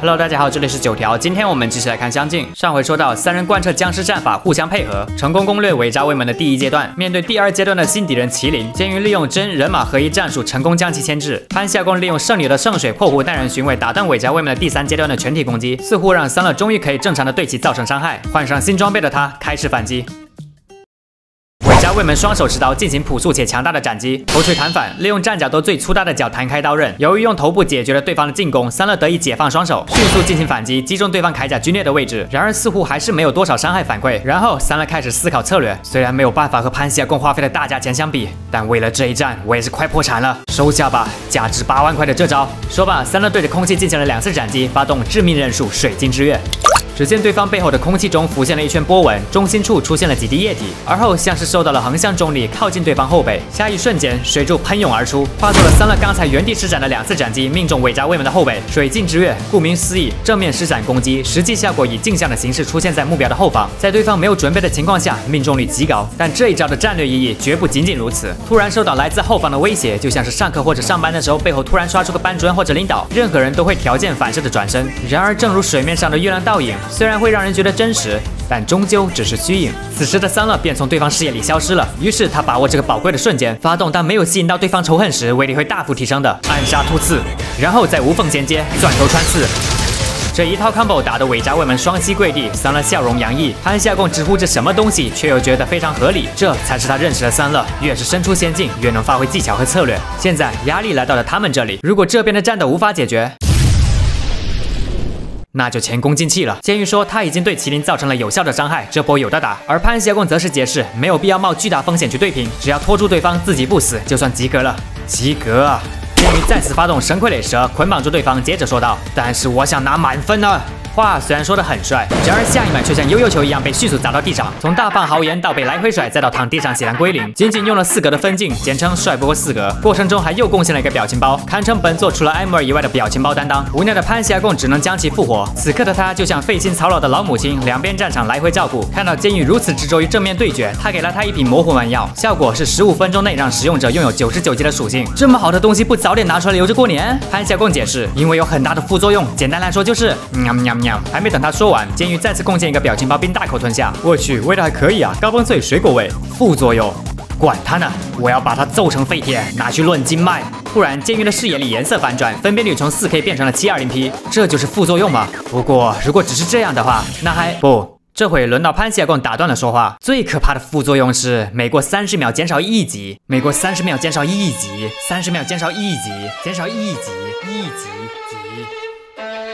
Hello，大家好，这里是九条。今天我们继续来看相近。上回说到，三人贯彻僵尸战法，互相配合，成功攻略伪扎卫门的第一阶段。面对第二阶段的新敌人麒麟，监狱利用真人马合一战术，成功将其牵制。潘夏公利用圣女的圣水破湖耐人寻味，打断伪扎卫门的第三阶段的全体攻击，似乎让三乐终于可以正常的对其造成伤害。换上新装备的他，开始反击。卫门双手持刀进行朴素且强大的斩击，头锤弹反，利用战角斗最粗大的脚弹开刀刃。由于用头部解决了对方的进攻，三乐得以解放双手，迅速进行反击，击中对方铠甲龟裂的位置。然而似乎还是没有多少伤害反馈。然后三乐开始思考策略，虽然没有办法和潘西亚共花费的大价钱相比，但为了这一战，我也是快破产了。收下吧，价值八万块的这招。说罢，三乐对着空气进行了两次斩击，发动致命刃术水晶之月。只见对方背后的空气中浮现了一圈波纹，中心处出现了几滴液体，而后像是受到了横向重力，靠近对方后背。下一瞬间，水柱喷涌而出，化作了三乐刚才原地施展的两次斩击，命中尾扎卫门的后背。水镜之月，顾名思义，正面施展攻击，实际效果以镜像的形式出现在目标的后方，在对方没有准备的情况下，命中率极高。但这一招的战略意义绝不仅仅如此。突然受到来自后方的威胁，就像是上课或者上班的时候，背后突然刷出个班主任或者领导，任何人都会条件反射的转身。然而，正如水面上的月亮倒影。虽然会让人觉得真实，但终究只是虚影。此时的三乐便从对方视野里消失了。于是他把握这个宝贵的瞬间，发动当没有吸引到对方仇恨时，威力会大幅提升的暗杀突刺，然后再无缝衔接钻头穿刺。这一套 combo 打得伪扎卫门双膝跪地，三乐笑容洋溢。潘夏贡直呼这什么东西，却又觉得非常合理。这才是他认识的三乐，越是身处险境，越能发挥技巧和策略。现在压力来到了他们这里，如果这边的战斗无法解决。那就前功尽弃了。监狱说他已经对麒麟造成了有效的伤害，这波有的打。而潘邪公则是解释，没有必要冒巨大风险去对拼，只要拖住对方，自己不死就算及格了。及格啊！监狱再次发动神傀儡蛇捆绑住对方，接着说道：“但是我想拿满分呢。”话虽然说的很帅，然而下一秒却像悠悠球一样被迅速砸到地上，从大放豪言到被来回甩，再到躺地上血量归零，仅仅用了四格的分镜，简称帅不过四格。过程中还又贡献了一个表情包，堪称本作除了艾摩尔以外的表情包担当。无奈的潘西亚贡只能将其复活。此刻的他就像费心操劳的老母亲，两边战场来回照顾。看到监狱如此执着于正面对决，他给了他一瓶魔魂丸药，效果是十五分钟内让使用者拥有九十九级的属性。这么好的东西不早点拿出来留着过年？潘西亚贡解释，因为有很大的副作用，简单来说就是喵喵喵。还没等他说。完，监狱再次贡献一个表情包，并大口吞下。我去，味道还可以啊，高风脆水果味。副作用，管他呢，我要把它揍成废铁，拿去论斤卖。突然，监狱的视野里颜色反转，分辨率从四 K 变成了七二零 P，这就是副作用吗？不过，如果只是这样的话，那还不。这回轮到潘西亚贡打断了说话。最可怕的副作用是每过三十秒减少一级，每过三十秒减少一级，三十秒减少一级，减少一级，一级。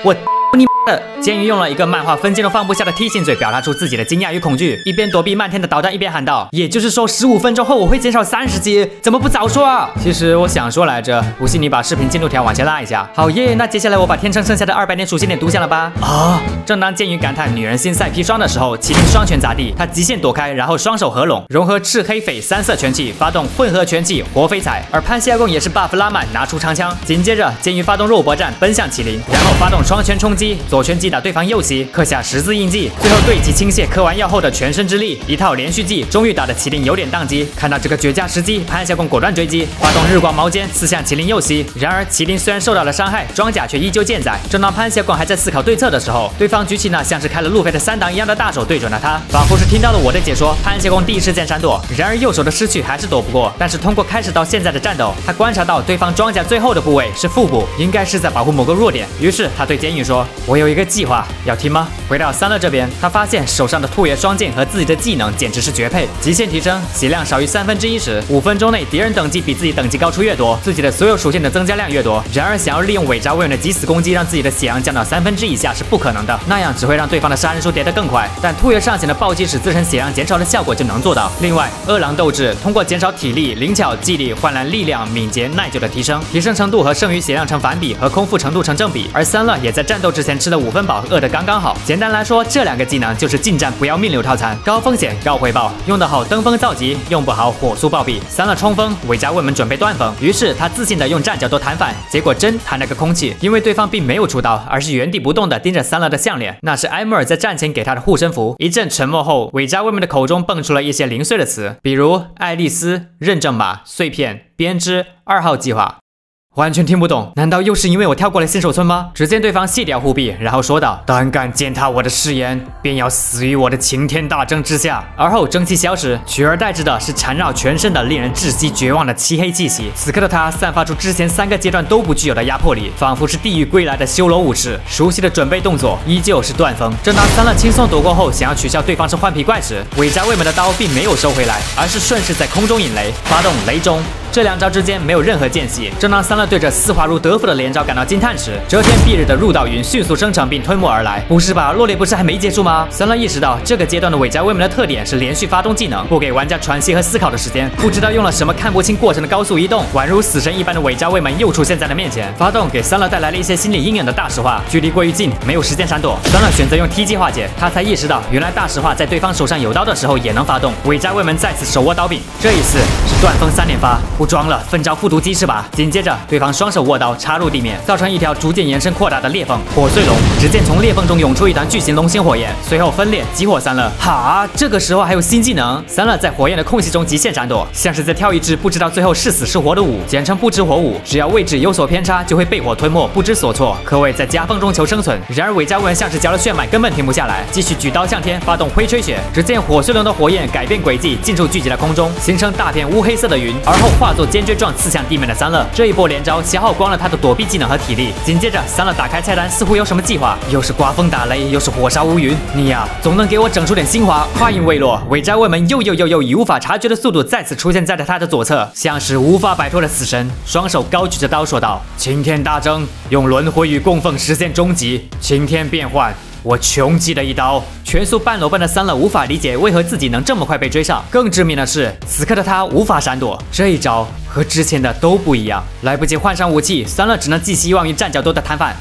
我。你妈的！监狱用了一个漫画分镜都放不下的梯形嘴，表达出自己的惊讶与恐惧，一边躲避漫天的导弹，一边喊道：“也就是说，十五分钟后我会减少三十级，怎么不早说啊？”其实我想说来着，不信你把视频进度条往前拉一下。好耶，那接下来我把天秤剩下的二百点属性点读下了吧。啊！正当监狱感叹女人心赛砒霜的时候，麒麟双拳砸地，他极限躲开，然后双手合拢，融合赤黑绯三色拳气，发动混合拳气活飞彩。而潘西亚贡也是 buff 拉满，拿出长枪，紧接着监狱发动肉搏战，奔向麒麟，然后发动双双拳冲击。左拳击打对方右膝，刻下十字印记，最后对其倾泻刻完药后的全身之力，一套连续技，终于打得麒麟有点宕机。看到这个绝佳时机，潘小公果断追击，发动日光矛尖刺向麒麟右膝。然而麒麟虽然受到了伤害，装甲却依旧健在。正当潘小公还在思考对策的时候，对方举起那像是开了路飞的三档一样的大手对准了他，仿佛是听到了我的解说。潘小公第一时间闪躲，然而右手的失去还是躲不过。但是通过开始到现在的战斗，他观察到对方装甲最后的部位是腹部，应该是在保护某个弱点。于是他对监狱说：“我有一个计划。”要听吗？回到三乐这边，他发现手上的兔爷双剑和自己的技能简直是绝配。极限提升，血量少于三分之一时，五分钟内敌人等级比自己等级高出越多，自己的所有属性的增加量越多。然而，想要利用伪扎威远的急死攻击让自己的血量降到三分之以下是不可能的，那样只会让对方的杀人数叠得更快。但兔爷上弦的暴击使自身血量减少的效果就能做到。另外，饿狼斗志通过减少体力、灵巧、记忆力换来力量、敏捷、耐久的提升，提升程度和剩余血量成反比，和空腹程度成正比。而三乐也在战斗之前吃了五分饱。饿得刚刚好。简单来说，这两个技能就是近战不要命流套餐，高风险高回报。用得好登峰造极，用不好火速暴毙。三了冲锋，韦家卫门准备断锋。于是他自信的用战角都弹反，结果真弹了个空气，因为对方并没有出刀，而是原地不动的盯着三乐的项链，那是埃莫尔在战前给他的护身符。一阵沉默后，韦家卫门的口中蹦出了一些零碎的词，比如爱丽丝认证码碎片编织二号计划。完全听不懂，难道又是因为我跳过了新手村吗？只见对方卸掉护臂，然后说道：“胆敢践踏我的誓言，便要死于我的擎天大阵之下。”而后蒸汽消失，取而代之的是缠绕全身的令人窒息绝望的漆黑气息。此刻的他散发出之前三个阶段都不具有的压迫力，仿佛是地狱归来的修罗武士。熟悉的准备动作依旧是断风。正当三乐轻松躲过后，想要取笑对方是换皮怪时，韦家卫门的刀并没有收回来，而是顺势在空中引雷，发动雷中。这两招之间没有任何间隙。正当三乐对着丝滑如德芙的连招感到惊叹时，遮天蔽日的入道云迅速生成并吞没而来。不是吧，落雷不是还没结束吗？三乐意识到这个阶段的韦家卫门的特点是连续发动技能，不给玩家喘息和思考的时间。不知道用了什么看不清过程的高速移动，宛如死神一般的韦家卫门又出现在了面前。发动给三乐带来了一些心理阴影的大实话，距离过于近，没有时间闪躲。三乐选择用踢击化解，他才意识到原来大实话在对方手上有刀的时候也能发动。韦家卫门再次手握刀柄，这一次是断风三连发，不装了，奋招。复读机是吧？紧接着，对方双手握刀插入地面，造成一条逐渐延伸扩大的裂缝。火碎龙，只见从裂缝中涌出一团巨型龙形火焰，随后分裂激活三乐。哈，这个时候还有新技能？三乐在火焰的空隙中极限闪躲，像是在跳一支不知道最后是死是活的舞，简称不知火舞。只要位置有所偏差，就会被火吞没，不知所措，可谓在夹缝中求生存。然而韦家文像是嚼了炫迈，根本停不下来，继续举刀向天，发动挥吹雪。只见火碎龙的火焰改变轨迹，尽数聚集在空中，形成大片乌黑色的云，而后化 作尖锥状刺。向地面的三乐，这一波连招消耗光了他的躲避技能和体力。紧接着，三乐打开菜单，似乎有什么计划，又是刮风打雷，又是火烧乌云。你呀，总能给我整出点新花。话音未落，尾斋卫门又又又又以无法察觉的速度再次出现在了他的左侧，像是无法摆脱的死神，双手高举着刀说道：“擎天大征，用轮回与供奉实现终极，擎天变幻。”我穷极了一刀，全速半裸奔的三乐无法理解为何自己能这么快被追上。更致命的是，此刻的他无法闪躲，这一招和之前的都不一样。来不及换上武器，三乐只能寄希望于站角多的摊贩。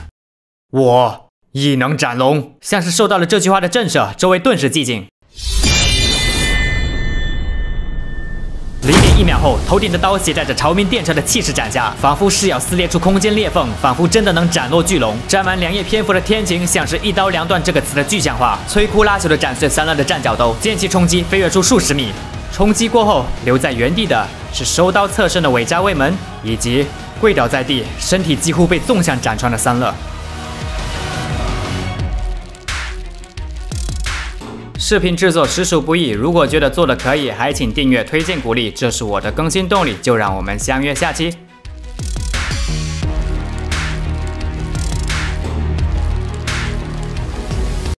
我异能斩龙，像是受到了这句话的震慑，周围顿时寂静。零点一秒后，头顶的刀携带着朝鸣电车的气势斩下，仿佛是要撕裂出空间裂缝，仿佛真的能斩落巨龙。沾满两页篇幅的天晴，像是一刀两断这个词的具象化，摧枯拉朽的斩碎三乐的战角斗，剑气冲击飞跃出数十米。冲击过后，留在原地的是收刀侧身的韦家卫门，以及跪倒在地、身体几乎被纵向斩穿的三乐。视频制作实属不易，如果觉得做的可以，还请订阅、推荐、鼓励，这是我的更新动力。就让我们相约下期。